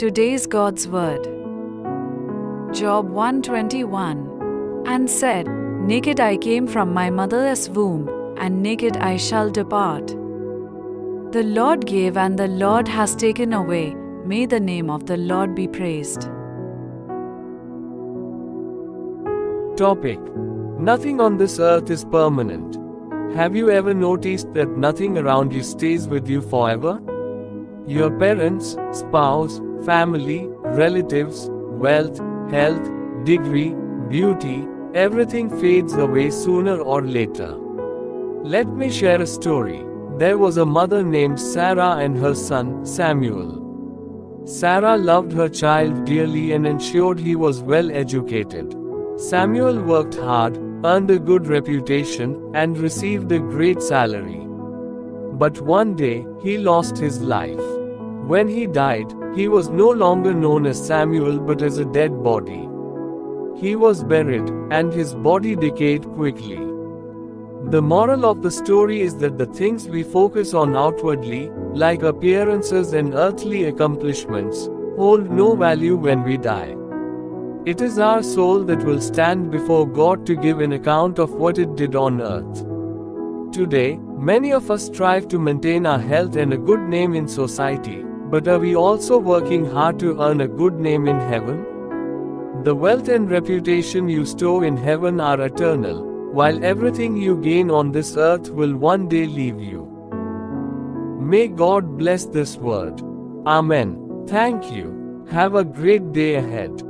Today's God's Word. Job 121 And said, Naked I came from my mother's womb, and naked I shall depart. The Lord gave, and the Lord has taken away. May the name of the Lord be praised. Topic Nothing on this earth is permanent. Have you ever noticed that nothing around you stays with you forever? Your parents, spouse, family, relatives, wealth, health, degree, beauty, everything fades away sooner or later. Let me share a story. There was a mother named Sarah and her son, Samuel. Sarah loved her child dearly and ensured he was well educated. Samuel worked hard, earned a good reputation, and received a great salary. But one day, he lost his life. When he died, he was no longer known as Samuel but as a dead body. He was buried, and his body decayed quickly. The moral of the story is that the things we focus on outwardly, like appearances and earthly accomplishments, hold no value when we die. It is our soul that will stand before God to give an account of what it did on earth. Today, many of us strive to maintain our health and a good name in society, but are we also working hard to earn a good name in heaven? The wealth and reputation you store in heaven are eternal, while everything you gain on this earth will one day leave you. May God bless this word. Amen. Thank you. Have a great day ahead.